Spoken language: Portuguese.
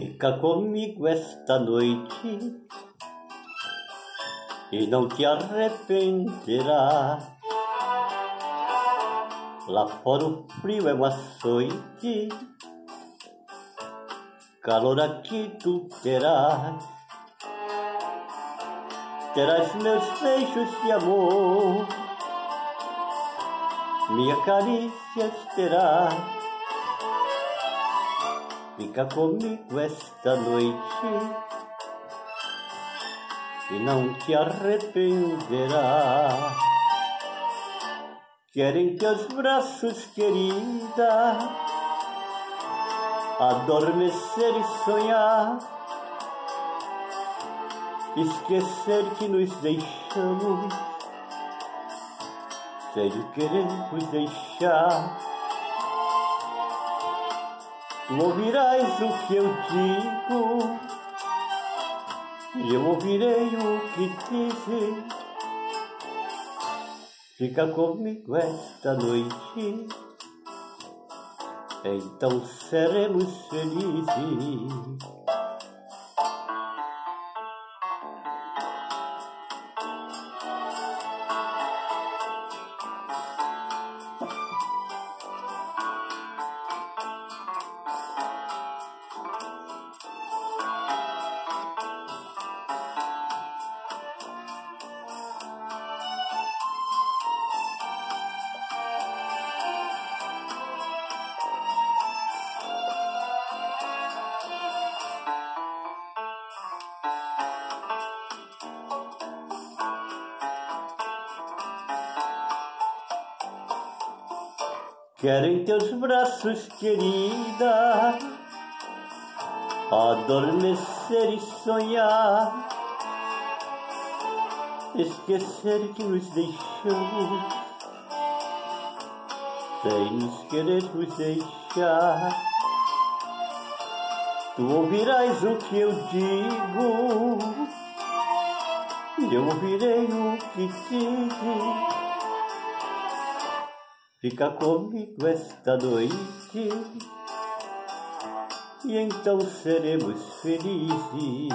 Fica comigo esta noite e não te arrependerá. Lá fora o frio é um açoite, calor aqui tu terás. Terás meus beijos de amor, minha carícia terás. Fica comigo esta noite e não te arrependerá. Querem teus braços, querida, adormecer e sonhar, esquecer que nos deixamos, sem querer nos deixar. Ouvirás o que eu digo e eu ouvirei o que dizes. Fica comigo esta noite, então seremos felizes. Querem teus braços, querida, adormecer e sonhar, esquecer que nos deixamos, sem nos querer nos deixar. Tu ouvirás o que eu digo, e eu ouvirei o que dizes. Fica comigo esta noite e então seremos felizes.